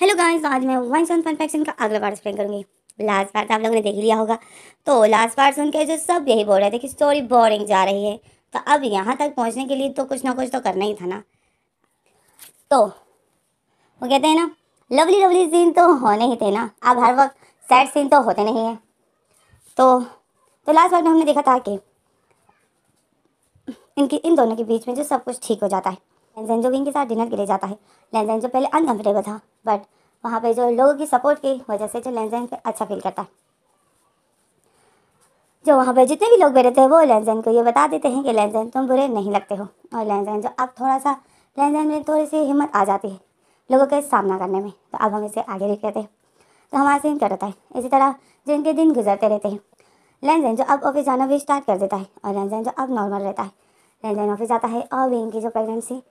Hello guys आज मैं one सन fun faction का अगला पार्ट एक्सप्लेन करूँगी। लास्ट पार्ट आप लोगों ने देख लिया होगा। तो लास्ट पार्ट सुन के जो सब यही बोल रहे थे कि स्टोरी बोरिंग जा रही है। तो अब यहाँ तक पहुँचने के लिए तो कुछ ना कुछ तो करना ही था ना। तो वो कहते हैं ना लवली लवली सीन तो होने ही थे ना। अब हर वक्त सैड सीन तो होते नहीं हैं। तो तो लास्ट पार्ट में हमने देखा था कि इनकी, इन दोनों के बीच में जो सब कुछ ठीक हो जाता है। लेंजन जो विंग के साथ डिनर के लिए जाता है। लेंजन जो पहले अनकम्फर्टेबल था बट वहाँ पे जो लोगों की सपोर्ट की वजह से जो लेंजन अच्छा फील करता है। जो वहाँ पे जितने भी लोग बैठे थे, वो लेंजन को ये बता देते हैं कि लेंजन तुम बुरे नहीं लगते हो। और लेंजन जो अब थोड़ा सा लेंजन में थोड़ी सी हिम्मत आ जाती है लोगों के सामना करने में। तो अब हम इसे आगे लिख लेते हैं। तो हमारा सीन क्या रहता है? इसी तरह जिनके दिन गुजरते रहते हैं। लेंजन जो अब ऑफ़िस जाना भी स्टार्ट कर देता है और लेंजन जो अब नॉर्मल रहता है। लेंजन ऑफ़िस जाता है और भी इनकी जो प्रेगनेंसी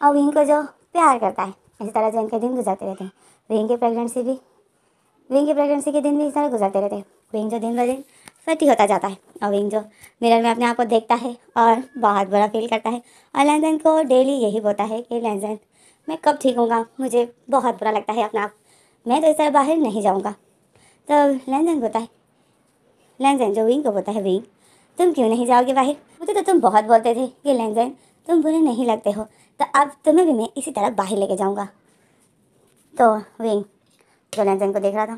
और विंग को जो प्यार करता है इसी तरह जो इनके दिन गुजरते रहते हैं। विंग की प्रेगनेंसी भी विंग की प्रेगनेंसी के दिन भी इस तरह गुजरते रहते हैं। विंग जो दिन ब दिन फटी होता जाता है और विंग जो मिरर में अपने आप को देखता है और बहुत बड़ा फील करता है। और लेंजन को डेली यही बोलता है कि, लेंजन, मैं कब ठीक होऊँगा? मुझे बहुत बुरा लगता है अपना आप। मैं तो इस तरह बाहर नहीं जाऊँगा। तो लेंजन बोलता है, लेंजन, जो विंग को बोलता है विंग तुम क्यों नहीं जाओगे बाहर? मुझे तो तुम बहुत बोलते थे कि, लेंजन, तुम बुरे नहीं लगते हो। तो अब तुम्हें भी मैं इसी तरह बाहर लेके जाऊँगा। तो विंग जो लेंसन को देख रहा था।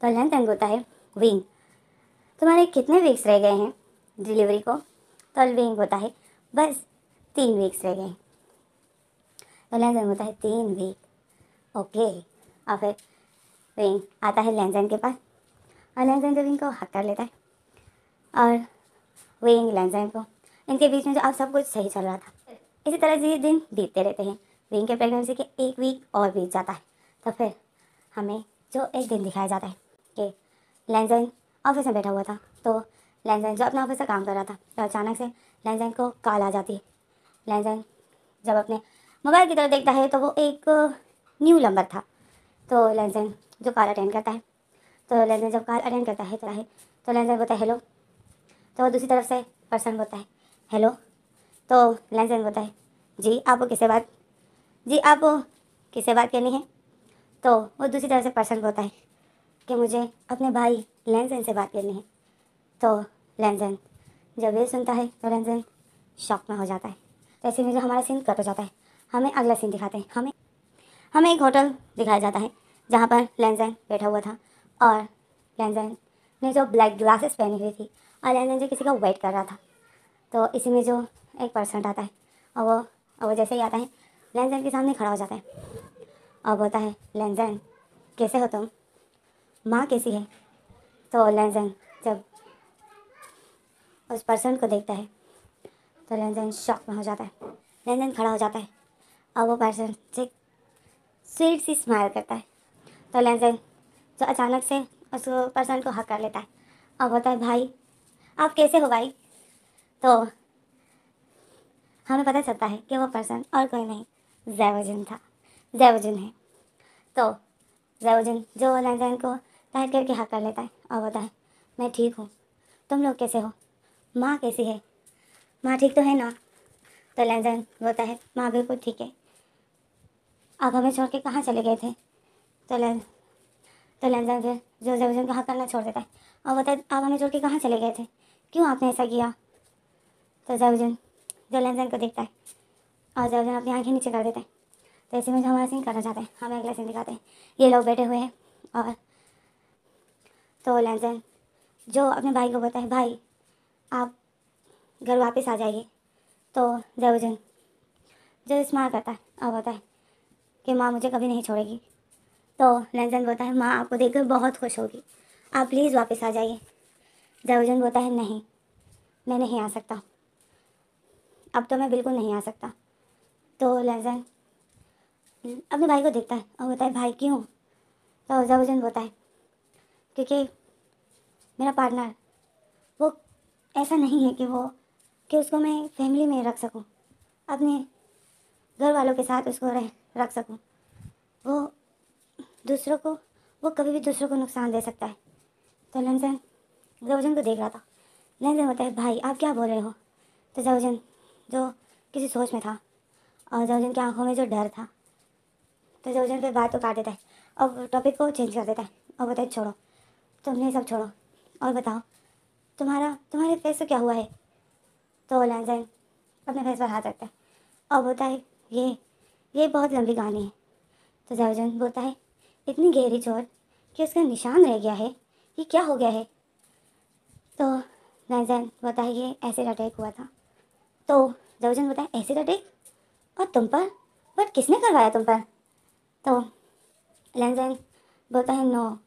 तो लेंसन बोलता है विंग तुम्हारे कितने वीक्स रह गए हैं डिलीवरी को? तो विंग होता है, बस तीन वीक्स रह गए तो लेंसन होता है, तीन वीक ओके और फिर विंग आता है लेंसन के पास। और लेंसन जो विंग को हक कर लेता है। और विंग लेंसन को, इनके बीच में जो अब सब कुछ सही चल रहा था। इसी तरह से दिन बीतते रहते हैं। विंग के प्रेगनेंसी के एक वीक और बीत जाता है। तो फिर हमें जो एक दिन दिखाया जाता है कि लेंजन ऑफ़िस में बैठा हुआ था। तो लेंजन जो अपने ऑफ़िस का काम कर रहा था तो अचानक से लेंजन को कॉल आ जाती है। लेंजन जब अपने मोबाइल की तरफ़ देखता है तो वो एक न्यू नंबर था। तो लेंजन जो कॉल अटेंड करता है तो लेंजन जब कॉल अटेंड करता है तो लेंजन बोलता है हेलो तो दूसरी तरफ़ से पर्सन बोलता है हेलो तो लेंसन बताए। जी, आपको किससे बात जी, आपको किससे बात करनी है? तो वो दूसरी तरफ़ से पर्सन बोलता है कि मुझे अपने भाई लेंसन से बात करनी है। तो लेंसन जब ये सुनता है तो लेंसन शॉक में हो जाता है। तो ऐसे में जो हमारा सीन कट हो जाता है, हमें अगला सीन दिखाते हैं। हमें हमें एक होटल दिखाया जाता है, जहाँ पर लेंसन बैठा हुआ था। और लेंसन ने जो ब्लैक ग्लासेस पहनी हुई थी, और लेंसन जो किसी का वेट कर रहा था। तो इसी में जो एक परसेंट आता है, और वो और वो जैसे ही आता है लेंजन के सामने खड़ा हो जाता है। और बोलता है लेंजन कैसे हो तुम? माँ कैसी है? तो लेंजन जब उस पर्सन को देखता है तो लेंजन शॉक में हो जाता है। लेंजन खड़ा हो जाता है, और वो पर्सन से स्वीट सी स्माइल करता है। तो लेंजन जो अचानक से उस पर्सन को हक कर लेता है, और बोलता है, भाई, आप कैसे हो भाई? तो हमें पता चलता है कि वो पर्सन और कोई नहीं जैवजन था। जैवजन है। तो जैवजन जो लैंडलाइन को टाइट करके हक कर लेता है और बोलता है, मैं ठीक हूँ। तुम लोग कैसे हो? माँ कैसी है? माँ ठीक तो है ना? तो लैंडलाइन बोलता है, माँ बिल्कुल ठीक है। आप हमें छोड़ के कहाँ चले गए थे? तो लैंड तो लैंडलाइन फिर जो जैवजन को हक करना छोड़ देता है और बोलता है, आप हमें छोड़ के कहाँ चले गए थे? क्यों आपने ऐसा किया? तो जैवजन जो लेंजन को देखता है, और जब अपनी आँखें नीचे कर देता है तो ऐसे में जो हमारा सीन करना चाहते हैं। हमें अगला सीन दिखाते हैं। ये लोग बैठे हुए हैं, और तो लेंजन जो अपने भाई को बोलता है, भाई, आप घर वापस आ जाइए। तो जयवजन जो स्मार करता है, और बोलता है कि माँ मुझे कभी नहीं छोड़ेगी। तो लेंजन बोलता है, माँ, आपको देखकर बहुत खुश होगी। आप प्लीज़ वापस आ जाइए। जयवजन बोलता है, नहीं, मैं नहीं आ सकता। अब तो मैं बिल्कुल नहीं आ सकता। तो लहजन अपने भाई को देखता है और बोलता है, भाई क्यों? तो जबरजन बोलता है, क्योंकि मेरा पार्टनर वो ऐसा नहीं है कि वो, कि उसको मैं फैमिली में रख सकूँ, अपने घर वालों के साथ उसको रह, रख सकूँ। वो दूसरों को, वो कभी भी दूसरों को नुकसान दे सकता है। तो लंजन जवजन को देख रहा था। लंजन होता है, भाई, आप क्या बोल रहे हो? तो जवजन जो किसी सोच में था। और जो जिनकी आँखों में जो डर था तो जवजन फिर बात तो काट देता है और टॉपिक को चेंज कर देता है और बताए छोड़ो, तुमने सब छोड़ो। और बताओ, तुम्हारा, तुम्हारे फेस से क्या हुआ है? तो लैंजन अपने फेस पर हाथ रखता है और बोलता है, ये ये बहुत लंबी कहानी है। तो जवजन बोलता है, इतनी गहरी चोट कि उसका निशान रह गया है। ये क्या हो गया है? तो लैंजन बोलता है, ये ऐसे अटैक हुआ था तो जवजन है एसिड अटैक और तुम पर? बट किसने करवाया तुम पर? तो लैंजन बोलता है नो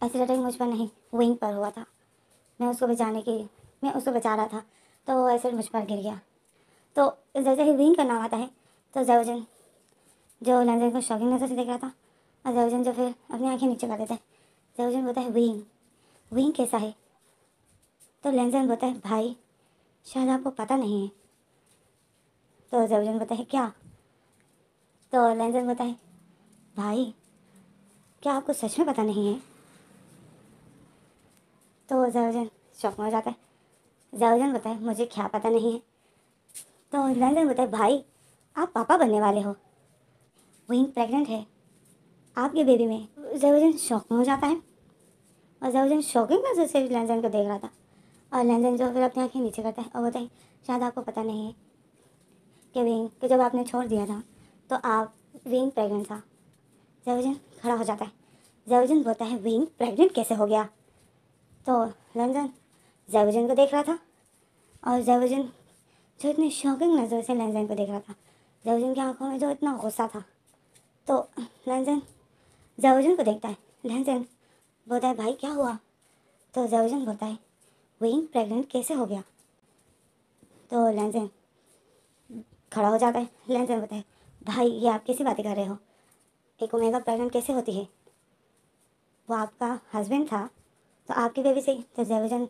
एसिड अटैक मुझ पर नहीं विंग पर हुआ था। मैं उसको बचाने की, मैं उसको बचा रहा था तो एसिड मुझ पर गिर गया। तो जैसे ही विंग का नाम आता है। तो जवजन जो लैंजन को शॉकिंग नज़र से देख रहा था, और जवजन जो फिर अपनी आँखें नीचे कर देता है जवजन बोलता है विंग विंग कैसा है? तो लैंजन बोलता है, भाई, शायद आपको पता नहीं है तो जवजन बोलता है क्या? तो लैंजन बोलता है भाई, क्या आपको सच में पता नहीं है? तो जवजन शौक में हो जाता है। जवजन बताए, मुझे क्या पता नहीं है? तो लैंजन बताए, भाई, आप पापा बनने वाले हो। विंग प्रेग्नेंट है। आपके बेबी में जवजन शौक में हो जाता है। और जवजन शौकिंग नज़र से लैंजन को देख रहा था। और लैंजन जो फिर अपनी आँखें नीचे करता है और बताए शायद आपको पता नहीं है। कि विंग कि जब आपने छोड़ दिया था तो आप विंग प्रेग्नेंट था। जवजन खड़ा हो जाता है। जवजन बोलता है विंग प्रेग्नेंट कैसे हो गया? तो लंजन जैवजन को देख रहा था और जैवजन जो इतनी शॉकिंग नज़र से लंजन को देख रहा था। जैवजन की आँखों में जो इतना गुस्सा था। तो लंजन जैवजन को देखता है। लंजन बोलता है, भाई, क्या हुआ? तो जैवजन बोलता है विंग प्रेग्नेंट कैसे हो गया? तो लंजन खड़ा हो जाता है। लंजन बोलता है, भाई, ये आप कैसी बातें कर रहे हो? एक ओमेगा प्रेगनेंट कैसे होती है? वो आपका हस्बैंड था तो आपकी बेबी से तो जैवजन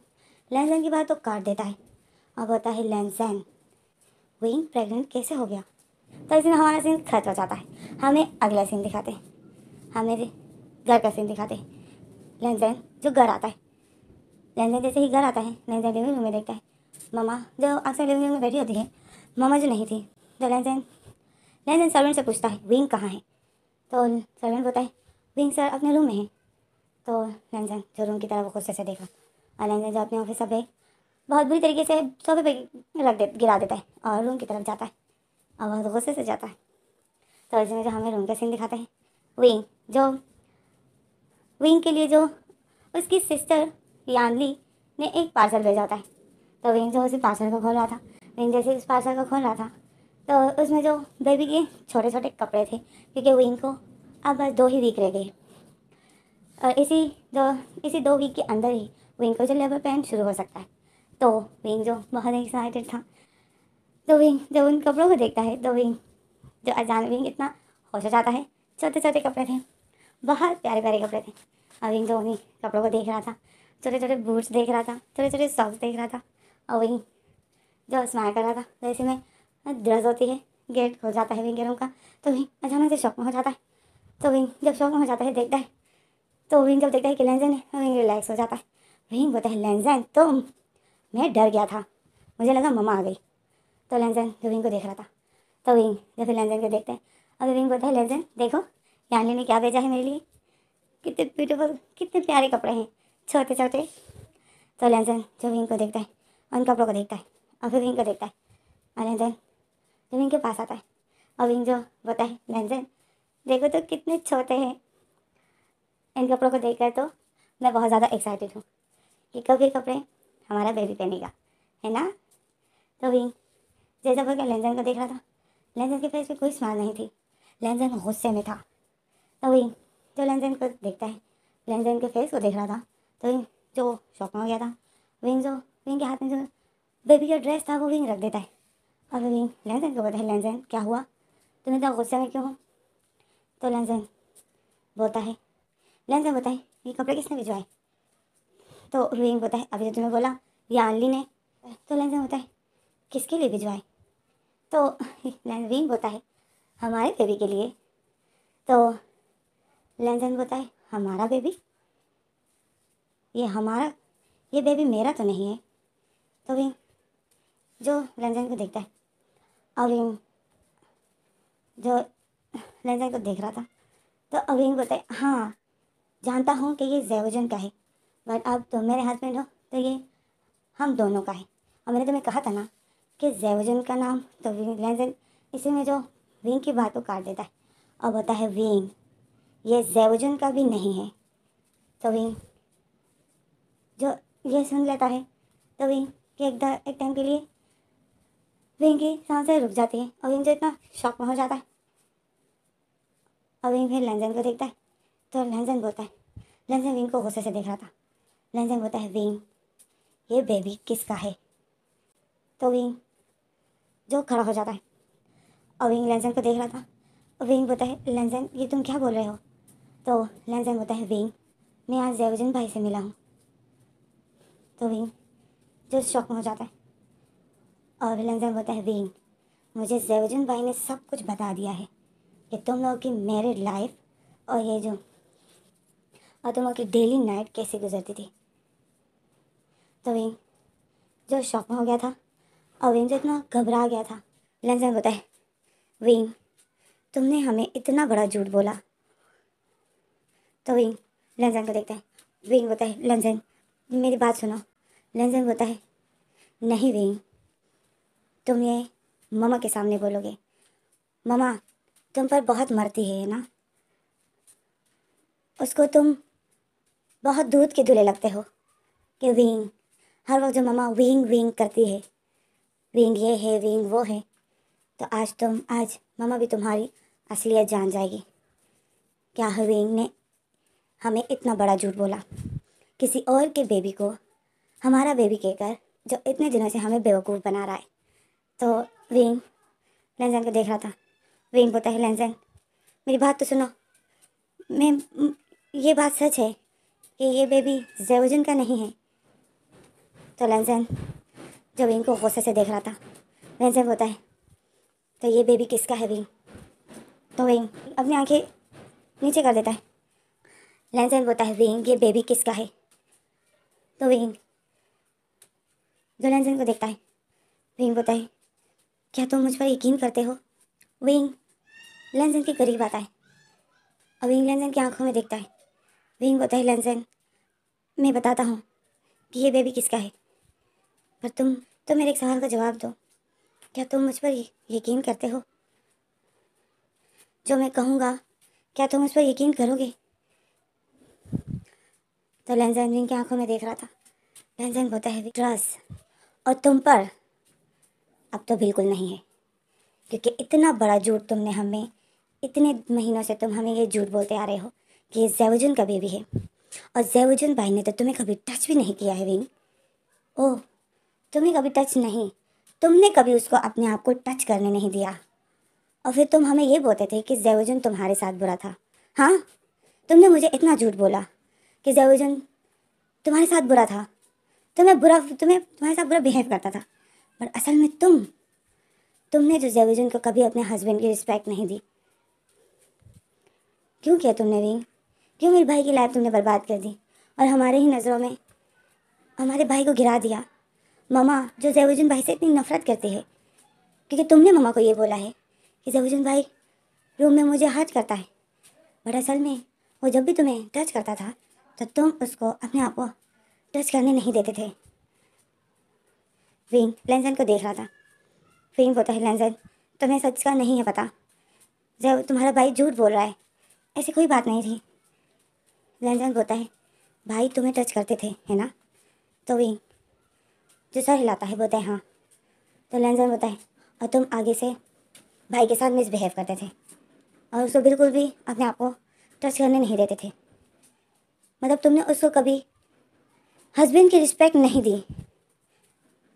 लैंसन की बात तो काट देता है। अब होता है लैंसन विंग प्रेग्नेंट कैसे हो गया? तो इसमें हमारा सीन खत्म हो जाता है। हमें अगला सीन दिखाते हैं। हमें घर का सीन दिखाते हैं। लैंसन जो घर आता है। लैंसन जैसे ही घर आता है लैंसन लिविंग रूम में देखता है। मामा जो अक्सर लिविंग रूम में बैठी होती है मामा जो नहीं थी तो लैंसन लैंसन सर्वेंट से पूछता है विंग कहाँ है? तो सर्वेंट बोलता है विंग सर अपने रूम में है। तो लंजन जो रूम की तरफ़ गुस्से से देखा और लंजन जो अपने ऑफ़िस बैग बहुत बुरी तरीके से सोफे पे रख दे, गिरा देता है और रूम की तरफ़ जाता है और बहुत गुस्से से जाता है। तो इसमें जो हमें रूम का सीन दिखाते हैं विंग जो विंग के लिए जो उसकी सिस्टर यानली ने एक पार्सल भेजा है। तो विंग जो उसी पार्सल को खोल रहा था विंग जैसे उस पार्सल को खोल रहा था तो उसमें जो बेबी के छोटे छोटे कपड़े थे, क्योंकि विंग को अब बस दो ही वीक रह गए। और इसी दो इसी दो वीक के अंदर ही विंग को जो लेबर पेन शुरू हो सकता है। तो विंग जो बहुत एक्साइटेड था। तो विंग जब उन कपड़ों को देखता है तो विंग जो अजान विंग इतना होश हो जाता है। छोटे छोटे कपड़े थे। बहुत प्यारे प्यारे कपड़े थे। और विंग जो उन्हीं कपड़ों को देख रहा था छोटे छोटे बूट्स देख रहा था छोटे छोटे सॉक्स देख रहा था, और विंग जो स्माइल कर रहा था तो ऐसे में ड्रेस होती है। गेट खुल जाता है विंग रूम का तो विंग अचानक से शौक में हो जाता है। तो विंग जब शौक में हो जाता है, देखता है। तो विंग जब देखता है कि लेंजन है विंग रिलैक्स हो जाता है। विंग बोलता है, लेंजन तो मैं डर गया था। मुझे लगा ममा आ गई। तो लेंजन जो विंग को देख रहा था। तो विंग जब फिर लेंजन को देखते हैं अभी विंग बोलता है, लेंजन, देखो यानी ने क्या भेजा है मेरे लिए? कितने ब्यूटीफुल कितने प्यारे कपड़े हैं छोटे छोटे तो लेंजन जो विंग को देखता है, उन कपड़ों को देखता है, और फिर विंग को देखता है। और लेंजन विंग के पास आता है। और विंग जो बोलता है लेंजन देखो तो कितने छोटे हैं। इन कपड़ों को देखकर तो मैं बहुत ज़्यादा एक्साइटेड हूँ कि कब ये कपड़े हमारा बेबी पहनेगा, है ना? तो भी, जैसा वो क्या लेंजन को देख रहा था। लेंजन के फेस पे कोई स्माइल नहीं थी। लेंजन गुस्से में था। तो वही जो लेंजन को देखता है लेंजन के फेस को देख रहा था। तो विंग जो शौक में हो गया था विंग जो विंग के हाथ में जो बेबी का ड्रेस था, वो विंग रख देता है। और विंग लेंजन को बोलता है लेंजन क्या हुआ? तुम्हें इतना गुस्से में क्यों हो? तो लेंजन बोलता है लेंस बताए ये कपड़े किसने भिजवाए? तो रूइंग है, अभी तो तुम्हें बोला, ये आनली ने तो लेंस है, किसके लिए भिजवाए? तो लेंस होता है, हमारे बेबी के लिए। तो लेंसन है, हमारा बेबी? ये हमारा, ये बेबी मेरा तो नहीं है। तो विंग जो लेंसन को देखता है। विंग जो लेंजन को देख रहा था तो अविंग है हाँ जानता हूँ कि ये जैवजन का है बट अब तुम मेरे हस्बैंड हो तो ये हम दोनों का है। और मैंने तुम्हें कहा था ना कि जैवजन का नाम तो लेंजन इसी में जो विंग की बात को काट देता है और होता है विंग ये जैवजन का भी नहीं है। तो विंग जो ये सुन लेता है तो विंग कि एक टाइम के लिए विंग की साँसें रुक जाती है। और विंग इतना शॉक में हो जाता है। और विंग फिर लंजन को देखता है। तो लंजन बोलता है लंजन विंग को गुस्से से देख रहा था। लंजन बोलता है विंग ये बेबी किसका है? तो विंग जो खड़ा हो जाता है। और विंग लंजन को देख रहा था। और विंग बोलता है लंजन ये तुम क्या बोल रहे हो? तो लंजन बोलता है विंग मैं आज जैवजन भाई से मिला हूँ। तो विंग जो शौक में हो जाता है और लेंजन बोलता है विंग मुझे जैवजन भाई ने सब कुछ बता दिया है कि तुम लोगों की मैरिड लाइफ और ये जो और तुम लोग की डेली नाइट कैसे गुजरती थी। तो विंग जो शॉक में हो गया था और विंग जो इतना घबरा गया था लेंजन है। विंग तुमने हमें इतना बड़ा झूठ बोला। तो विंग लंजन को देखता है। विंग है लंजन मेरी बात सुनो। लंजन बोलता है, नहीं विंग तुम ये ममा के सामने बोलोगे, ममा, तुम पर बहुत मरती है ना? उसको तुम बहुत दूध के दूल्हे लगते हो, कि विंग हर वक्त जो ममा विंग विंग करती है विंग ये है विंग वो है तो आज तुम, आज ममा भी तुम्हारी असलियत जान जाएगी, क्या विंग ने हमें इतना बड़ा झूठ बोला? किसी और के बेबी को, हमारा बेबी कहकर, जो इतने दिनों से हमें बेवकूफ़ बना रहा है तो विंग लेंजन को देख रहा था। विंग बोलता है, लेंजन, मेरी बात तो सुनो। मैं, ये बात सच है कि ये बेबी जेवजन का नहीं है। तो लेंसन जब इनको गुस्से से देख रहा था लेंसन होता है तो ये बेबी किसका है विंग तो विंग अपनी आँखें नीचे कर देता है। लेंसन बोलता है विंग ये बेबी किसका है? तो विंग जो लेंसन को देखता है विंग बोलता है क्या तुम मुझ पर यकीन करते हो? विंग लेंसन के करीब आता है। और विंग लेंसन की आँखों में देखता है। विंग बोलता है लेंसन मैं बताता हूँ कि ये बेबी किसका है। पर तुम तो मेरे एक सवाल का जवाब दो। क्या तुम मुझ पर यकीन करते हो? जो मैं कहूँगा, क्या तुम मुझ पर यकीन करोगे? तो लेंजन विंग की आँखों में देख रहा था। लेंजन बोलता है ट्रस्ट। और तुम पर अब तो बिल्कुल नहीं है। क्योंकि इतना बड़ा झूठ तुमने हमें, इतने महीनों से तुम हमें ये झूठ बोलते आ रहे हो कि ये जैवजुन का बेबी है। और जैवजुन भाई ने तो तुम्हें कभी टच भी नहीं किया है विंग ओह, तुम्हें कभी टच नहीं। तुमने कभी उसको अपने आप को टच करने नहीं दिया। और फिर तुम हमें ये बोलते थे कि जैवजुन तुम्हारे साथ बुरा था। हाँ तुमने मुझे इतना झूठ बोला कि जैवजुन तुम्हारे साथ बुरा था। तुम्हें बुरा, तुम्हें तुम्हारे साथ बुरा बिहेव करता था। पर असल में तुम, तुमने जो जैवजुन को कभी अपने हस्बैंड की रिस्पेक्ट नहीं दी। क्यों किया तुमने विंग क्यों मेरे भाई की लाइफ तुमने बर्बाद कर दी? और हमारे ही नज़रों में हमारे भाई को गिरा दिया। मामा, जो जैवजुन भाई से इतनी नफरत करती है, क्योंकि तुमने मामा को ये बोला है कि जैवजुन भाई रूम में मुझे हर्ट करता है। बट असल में वो जब भी तुम्हें टच करता था तो तुम उसको अपने आप को टच करने नहीं देते थे। विंग लेंसन को देख रहा था। विंग बोलता है लेंसन तुम्हें सच का नहीं है पता। जब तुम्हारा भाई झूठ बोल रहा है, ऐसी कोई बात नहीं थी। लेंजन बोलता है, भाई, तुम्हें टच करते थे, है ना? तो विंग जो सर हिलाता है, बोलता है हाँ। तो लेंजन बोलता है, और तुम आगे से भाई के साथ मिसबिहेव करते थे। और उसको बिल्कुल भी अपने आप को टच करने नहीं देते थे। मतलब तुमने उसको कभी हस्बैंड की रिस्पेक्ट नहीं दी।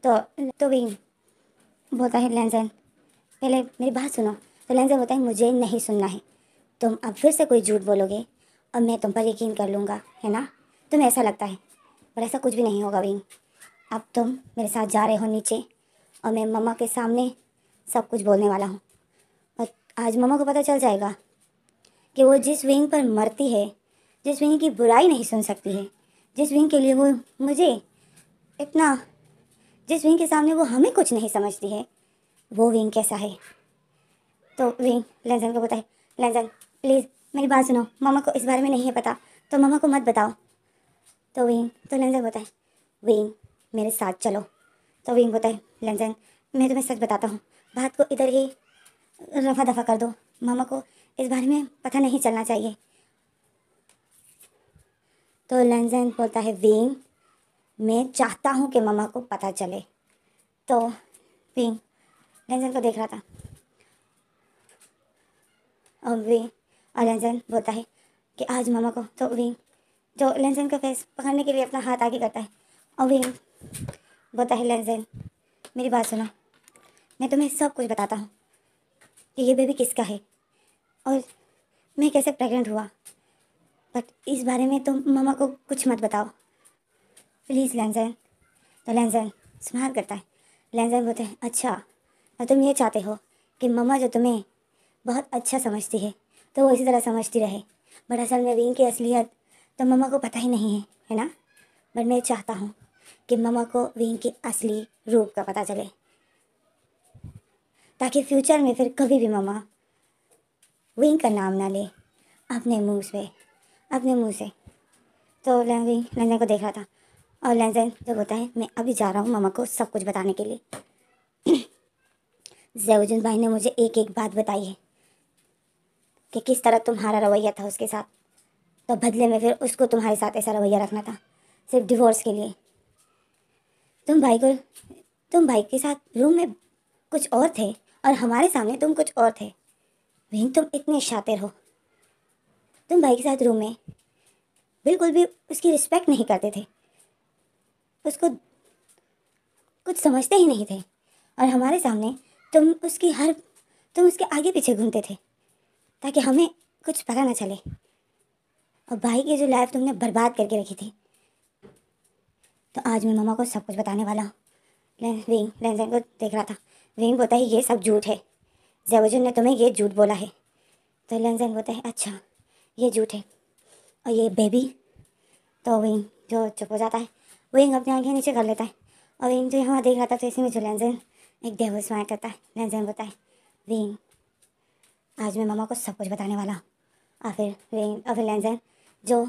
तो तो विंग बोलता है लेंजन पहले मेरी बात सुनो। तो लेंजन बोलता है, मुझे नहीं सुनना है। तुम अब फिर से कोई झूठ बोलोगे और मैं तुम पर यकीन कर लूँगा, है ना? तुम्हें ऐसा लगता है, पर ऐसा कुछ भी नहीं होगा विंग अब तुम मेरे साथ जा रहे हो नीचे और मैं मम्मा के सामने सब कुछ बोलने वाला हूँ। और आज मम्मा को पता चल जाएगा कि वो जिस विंग पर मरती है, जिस विंग की बुराई नहीं सुन सकती है, जिस विंग के लिए वो मुझे इतना जिस विंग के सामने वो हमें कुछ नहीं समझती है, वो विंग कैसा है? तो विंग लेंसन को बताए। लंजन प्लीज़ मेरी बात सुनो। मामा को इस बारे में नहीं है पता तो मामा को मत बताओ। तो विंग तो लंजन बताए। विंग, मेरे साथ चलो। तो विंग बताए, लंजन, मैं तुम्हें सच बताता हूँ। बात को इधर ही रफा दफ़ा कर दो। मामा को इस बारे में पता नहीं चलना चाहिए। तो लंजन बोलता है, विंग मैं चाहता हूँ कि मामा को पता चले। तो विंग लंजन को देख रहा था। और विंग और लंजन बोलता है कि आज मामा को तो विंग जो लंजन का फेस पकड़ने के लिए अपना हाथ आगे करता है, और विंग बोलता है लंजन मेरी बात सुनो। मैं तुम्हें सब कुछ बताता हूँ कि ये बेबी किसका है, और मैं कैसे प्रेग्नेंट हुआ। बट इस बारे में तुम मामा को कुछ मत बताओ। प्लीज़ लैंजन तो लैंजन स्मार्ट करता है। लैंजन बोलते हैं अच्छा और तुम ये चाहते हो कि मम्मा जो तुम्हें बहुत अच्छा समझती है तो वो इसी तरह समझती रहे। बट असल में विंग की असलियत तो मम्मा को पता ही नहीं है है ना? बट मैं चाहता हूँ कि मम्मा को विंग की असली रूप का पता चले। ताकि फ्यूचर में फिर कभी भी मम्मा विंग का नाम ना ले, अपने मुँह से, अपने मुँह से। तो लंजन को देख रहा था। और लंजन जो होता है, मैं अभी जा रहा हूँ मामा को सब कुछ बताने के लिए। जैवजुन भाई ने मुझे एक एक बात बताई है कि किस तरह तुम्हारा रवैया था उसके साथ। तो बदले में फिर उसको तुम्हारे साथ ऐसा रवैया रखना था, सिर्फ़ डिवोर्स के लिए। तुम भाई को, तुम भाई के साथ रूम में कुछ और थे और हमारे सामने तुम कुछ और थे। वहीं तुम इतने शातिर हो। तुम भाई के साथ रूम में बिल्कुल भी उसकी रिस्पेक्ट नहीं करते थे। उसको कुछ समझते ही नहीं थे। और हमारे सामने तुम उसकी हर, तुम उसके आगे पीछे घूमते थे, ताकि हमें कुछ पता ना चले। और भाई की जो लाइफ तुमने बर्बाद करके रखी थी। तो आज मैं मामा को सब कुछ बताने वाला हूँ। विंग लेंजन को देख रहा था। विंग बोलता है, ये सब झूठ है। जैवजुन ने तुम्हें ये झूठ बोला है। तो लेंजन बोलता है अच्छा ये झूठ है। और ये बेबी तो विंग जो चुप हो जाता है विंग अपनी आँखें नीचे कर लेता है। और विंग जो यहाँ देख रहा था तो इसी में जो लेंजन एक डेवल स्माइल करता है लेंजन बोलता है विंग आज मैं मामा को सब कुछ बताने वाला हूँ। और फिर विंग और फिर लेंजन जो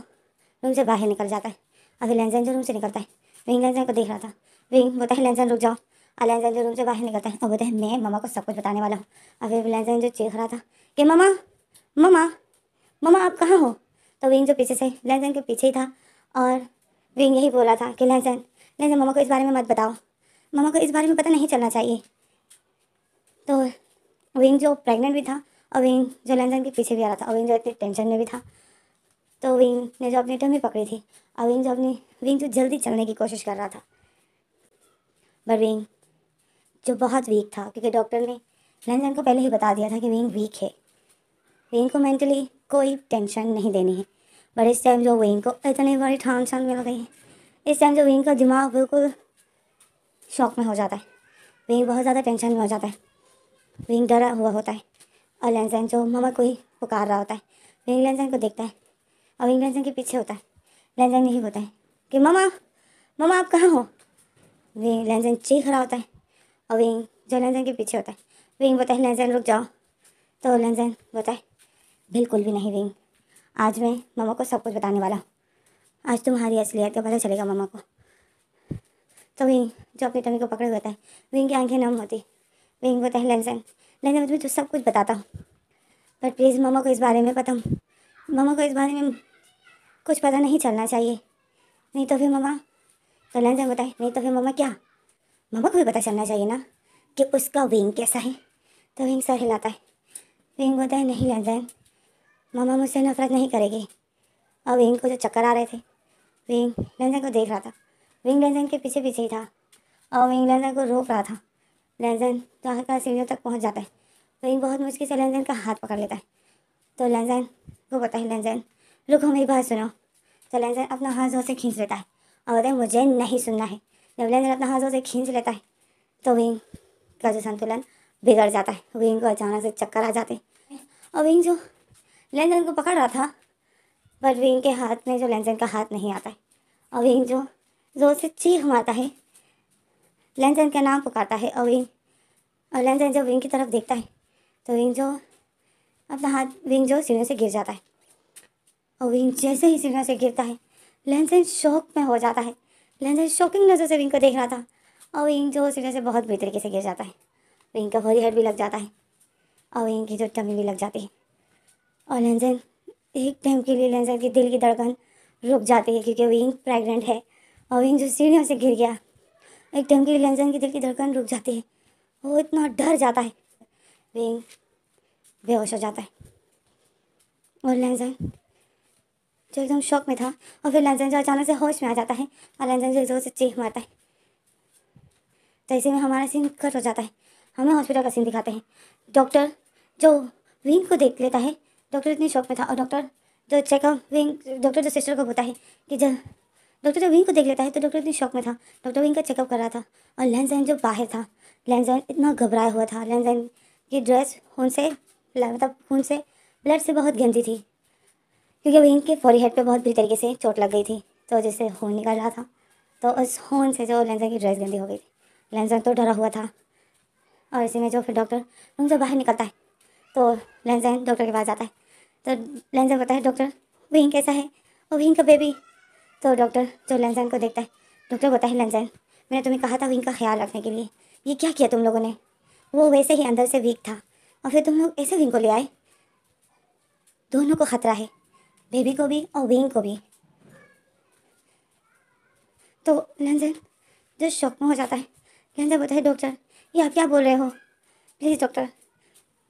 रूम से बाहर निकल जाता है। और फिर लेंजन जो रूम से निकलता है। विंग लेंजन को देख रहा था। विंग बोलता है लेंजन रुक जाओ। और लेंजन जो रूम से बाहर निकलता है, और बोलता है, मैं मामा को सब कुछ बताने वाला हूँ। और फिर लेंजन जो चीख रहा था कि, मामा मामा, ममा, आप कहाँ हो? तो विंग जो पीछे से लेंसन के पीछे ही था। और विंग यही बोला था कि लेंसन लेंसन ममा को इस बारे में मत बताओ। ममा को इस बारे में पता नहीं चलना चाहिए। तो विंग जो प्रेग्नेंट भी था और विंग जो लेंसन के पीछे भी आ रहा था और विंग जो इतनी टेंशन में भी था तो विंग ने जो अपनी टमी पकड़ी थी और विंग जो अपनी, विंग जो जल्दी चलने की कोशिश कर रहा था। बट विंग जो बहुत वीक था, क्योंकि डॉक्टर ने लेंसन को पहले ही बता दिया था कि विंग वीक है। विंग को मेंटली कोई टेंशन नहीं देनी है। बट इस टाइम जो विंग को इतनी बड़ी ठान टेंशन मिल गई है इस टाइम जो विंग का दिमाग बिल्कुल शौक में हो जाता है। विंग बहुत ज़्यादा टेंशन में हो जाता है। विंग डरा हुआ होता है। और लेंसन जो मामा को ही पुकार रहा होता है। विंग लेंसन को देखता है। और विंग लेंसन के पीछे होता है। लेंसन यही होता है कि, मामा मामा, आप कहाँ हो? विंग लेंसन चीख रहा होता है। और विंग जो लेंसन के पीछे होता है। विंग बोता है लेंसन रुक जाओ। तो लेंसन बोता है, बिल्कुल भी नहीं विंग आज मैं मामा को सब कुछ बताने वाला हूँ। आज तुम्हारी असलियत का पता चलेगा मामा को। तो विंग जो अपनी टमी को पकड़े हुए है विंग की आँखें नम होती विंग बोलता है लेंसन लेंसन मैं तो सब कुछ बताता हूँ। बट प्लीज़ मामा को इस बारे में पता मामा को इस बारे में कुछ पता नहीं चलना चाहिए। नहीं तो फिर मामा तो लेंसन बताए, नहीं तो फिर मामा क्या? मामा को भी पता चलना चाहिए ना, कि उसका विंग कैसा है। तो विंग सर हिलाता है। विंग बोलता है, नहीं लेंसन मामा मुझसे नफरत नहीं करेगी। और विंग को जो चक्कर आ रहे थे, विंग लेंजन को देख रहा था। विंग लेंजन के पीछे पीछे ही था। और विंग लेंजन को रोक रहा था। लेंजन जहाँ का सीढ़ियों तक पहुँच जाता है। विंग बहुत मुश्किल से लेंजन का हाथ पकड़ लेता है। तो लेंजन को पता है लेंजन रुको मेरी बात सुनो। तो लेंजन अपना हाथ ज़ोर से खींच लेता है। और बताए, मुझे नहीं सुनना है। जब लेंजन अपना हाथ ज़ोर से खींच लेता है तो विंग का जो संतुलन बिगड़ जाता है। विंग को अचानक से चक्कर आ जाते हैं। और विंग जो लेंजन को पकड़ रहा था बट विंग के हाथ में जो लेंजन का हाथ नहीं आता है, और विंग जो ज़ोर से चीख मारता है लेंजन का नाम पुकारता है, और विंग और लेंजन जब विंग की तरफ़ देखता है तो विंग जो अपना हाथ विंग जो सीढ़ियों से गिर जाता है, और विंग जैसे ही सीढ़ियों से गिरता है लेंसन शौक में हो जाता है लेंसन शॉकिंग नज़र से विंग को देख रहा था, और विंग जो सीढ़ियों से बहुत बुरी तरीके से गिर जाता है विंग का फोरी हेड भी लग जाता है, और विंग की जो टमी भी लग जाती है। और लेंसन एक टाइम के लिए लेंसन की दिल की धड़कन रुक जाती है क्योंकि विंग प्रेगनेंट है। और विंग जो सीढ़ियों से गिर गया, एक टाइम के लिए लेंसन की दिल की धड़कन रुक जाती है। वो इतना डर जाता है विंग बेहोश हो जाता है। और लेंसन जो एकदम शौक में था, और फिर लेंसन जो अचानक से होश में आ जाता है, और लेंसन जो ज़ोर से चीख मारता है। तो इसी में हमारा सीन कट हो जाता है। हमें हॉस्पिटल का सीन दिखाते हैं। डॉक्टर जो विंग को देख लेता है डॉक्टर इतनी शौक में था और डॉक्टर जो चेकअप विंग, डॉक्टर जो सिस्टर को होता है कि जब, डॉक्टर जब विंग को देख लेता है तो डॉक्टर इतनी शौक में था। डॉक्टर विंग का चेकअप कर रहा था और लेंसन जो बाहर था लेंसन इतना घबराया हुआ था। लेंसन की ड्रेस खून से मतलब खून से, ब्लड से बहुत गंदी थी। क्योंकि विंग के फोरी हेड पर बहुत बुरी तरीके से चोट लग गई थी तो जिससे खून निकल रहा था। तो उस खून से जो लेंसन की ड्रेस गंदी हो गई थी। लेंसन तो डरा हुआ था। और इसी में जो फिर डॉक्टर रूम से बाहर निकलता है तो लेंसन डॉक्टर के पास जाता है। तो लेंसन बताता है, डॉक्टर, विंग कैसा है? और विंग का बेबी। तो डॉक्टर जो लेंसन को देखता है, डॉक्टर बताए लेंसन मैंने तुम्हें कहा था विंग का ख्याल रखने के लिए। ये क्या किया तुम लोगों ने? वो वैसे ही अंदर से वीक था और फिर तुम लोग ऐसे विंग को ले आए। दोनों को ख़तरा है, बेबी को भी और विंग को भी। तो लेंसन जो शौक में हो जाता है लेंसन बताए डॉक्टर, ये आप क्या बोल रहे हो? प्लीज़ डॉक्टर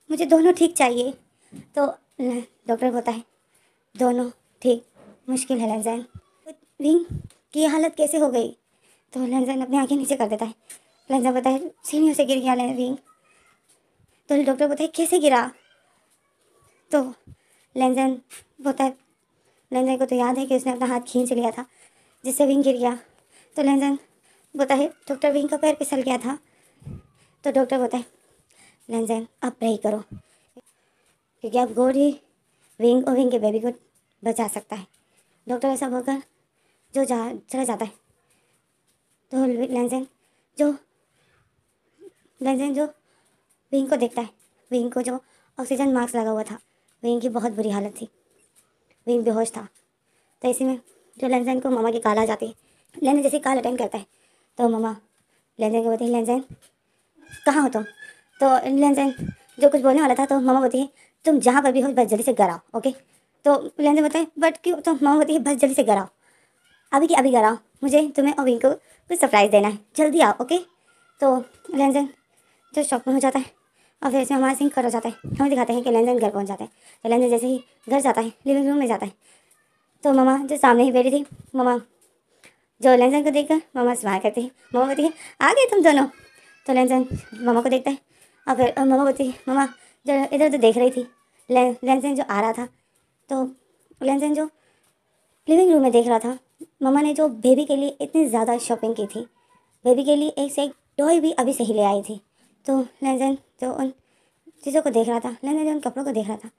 मुझे दोनों ठीक चाहिए। तो डॉक्टर बोलता है, दोनों ठीक, मुश्किल है लेंसन विंग की हालत कैसे हो गई? तो लेंसन अपनी आँखें नीचे कर देता है। लेंसन है, सीढ़ियों से गिर गया विंग तो डॉक्टर बोलता है, कैसे गिरा? तो लेंसन बोलता है लेंसन को तो याद है कि उसने अपना हाथ खींच लिया था, जिससे विंग गिर गया। तो लेंसन बोलता है, डॉक्टर विंग का पैर फिसल गया था। तो डॉक्टर बोलता है लेंसन अब प्रे करो। क्योंकि अब गोड ही विंग और विंग के बेबी को बचा सकता है। डॉक्टर ऐसा बोलकर जो जा, चला जाता है। तो लेंसन जो लेंसन जो विंग को देखता है। विंग को जो ऑक्सीजन मास्क लगा हुआ था। विंग की बहुत बुरी हालत थी। विंग बेहोश था। तो इसी में जो लेंसन को मामा की काल आ जाती है। लेंसन जैसे काल अटेंड करता है तो मामा लेंसन को बोलते है लेंसन कहाँ हो तुम? तो लेंसन जो कुछ बोलने वाला था तो मामा बोलती है, तुम जहाँ पर भी हो, बस जल्दी से घर आओ ओके तो लंदन बोलते हैं बट क्यों? तो मामा बोलती है, बस जल्दी से घर आओ। अभी की, अभी घर आओ। मुझे तुम्हें और विंग को कुछ सरप्राइज़ देना है। जल्दी आओ ओके तो लेंसन जो शॉप में हो जाता है, और फिर इसमें हमारा सिंह कर हो जाता है। हमें दिखाते हैं कि लेंसन घर पहुँच जाता है। तो लेंसन जैसे ही घर जाता है लिविंग रूम में जाता है। तो मामा जो सामने ही बैठी थी, मामा जो लेंसन को देखकर मामा स्माइल करती है। मामा बोलती है, आ गए तुम दोनों? तो लेंसन मामा को देखता है। और फिर और मामा बोलती मामा जो इधर उधर देख रही थी ले, लेंसन जो आ रहा था तो लेंसन जो लिविंग रूम में देख रहा था मामा ने जो बेबी के लिए इतनी ज़्यादा शॉपिंग की थी बेबी के लिए एक से एक टॉय भी अभी से ही ले आई थी तो लेंजन जो उन चीज़ों को देख रहा था लेंजन जो उन कपड़ों को देख रहा था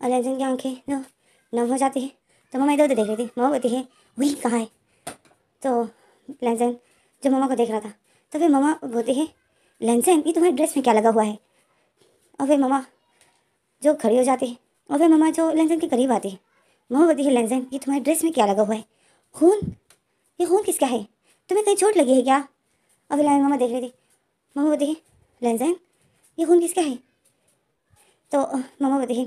और लेंजन की आँखें जो नम हो जाती है तो मामा इधर उधर देख रही थी मामा बोलती है वही कहाँ है? तो लेंजन जो मामा को देख रहा था तो फिर मामा बोलती है लेंजन ये तुम्हारे ड्रेस में क्या लगा हुआ है? फिर मामा, जो खड़े हो जाते है फिर मामा जो लेंजन के करीब आते है, मामा है लेंजन ये तुम्हारे ड्रेस में क्या लगा हुआ है? खून? ये खून किसका है? तुम्हें कहीं चोट लगी है क्या? अभी लाइन मामा देख रही थी। मामा है लेंजन ये खून किसका है? तो मामा है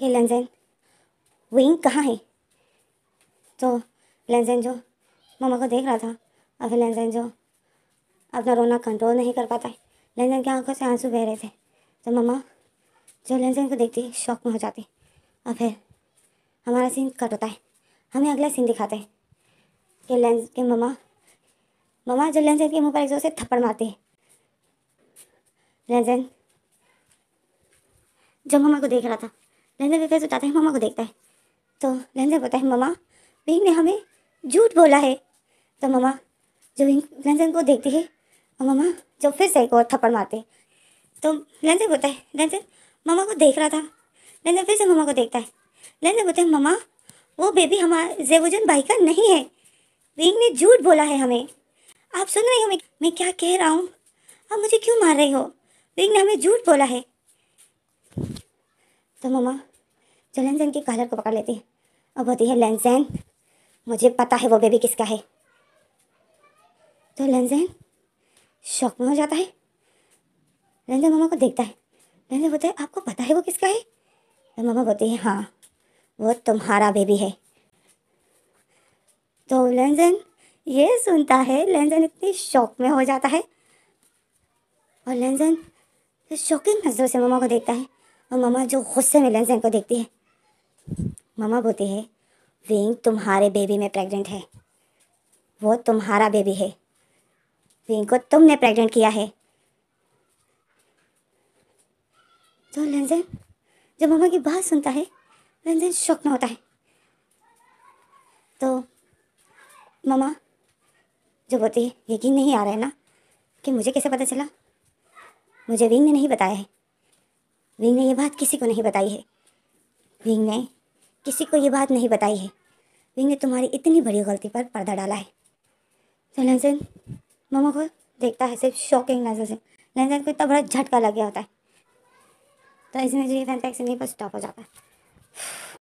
कि लेंजन विंग कहाँ है? तो लेंजन जो मामा को देख रहा था, और फिर जो अपना रोना कंट्रोल नहीं कर पाता। है लेंजन की आँखों से आँसू बह रहे थे। तो मामा जो लेंजन को देखती, शौक में हो जाती। और फिर हमारा सीन कट होता है। हमें अगला सीन दिखाते हैं। कि लेंस के ममा ममा जो लेंसन के मुँह पर एक ज़ोर से थप्पड़ मारती है। लेंसन जो ममा को देख रहा था। लेंसन फिर उठाता है ममा को देखता है। तो लेंसन बोलता है ममा विंग ने हमें झूठ बोला है। तो ममा जो लेंसन को देखती है और ममा जो फिर से एक और थप्पड़ मारते तो लेंसन बोलता है लेंसन ममा को देख रहा था लेंसन फिर से ममा को देखता है लेंसन बोलते हैं ममा वो बेबी हमारा, जेबुजन भाई का नहीं है, विंग ने झूठ बोला है हमें, आप सुन रहे हो मैं मैं क्या कह रहा हूँ, आप मुझे क्यों मार रही हो, विंग ने हमें झूठ बोला है। तो मम्मा, जो लेंजन की कॉलर को पकड़ लेती है और बोलती है लेंजन मुझे पता है वो बेबी किसका है। तो लेंजन शौक में हो जाता है। लेंजन मामा को देखता है। लेंजन बोलता है, आपको पता है वो किसका है? तो मामा बोलती है हाँ वो तुम्हारा बेबी है। तो लंजन ये सुनता है लंजन इतनी शौक में हो जाता है। और लेंजन शौकीन नज़रों से मामा को देखता है। और मामा जो गुस्से में लंजन को देखती है, मामा बोलती है, विंग तुम्हारे बेबी में प्रेग्नेंट है। वो तुम्हारा बेबी है। विंग को तुमने प्रेग्नेंट किया है। तो लेंजन जब मामा की बात सुनता है लेंजन शौक में होता है। तो मामा जो बोलती है, यकीन नहीं आ रहा है ना कि मुझे कैसे पता चला? मुझे विंग ने नहीं बताया है। विंग ने ये बात किसी को नहीं बताई है। विंग ने किसी को ये बात नहीं बताई है। विंग ने तुम्हारी इतनी बड़ी गलती पर पर्दा डाला है। तो लेंसन मामा को देखता है, सिर्फ़ शॉकिंग नज़र से। लेंसन को इतना बड़ा झटका लग गया होता है। तो इसमें जो ये फ़ैन पैक्स नहीं, बस स्टॉप हो जाता है।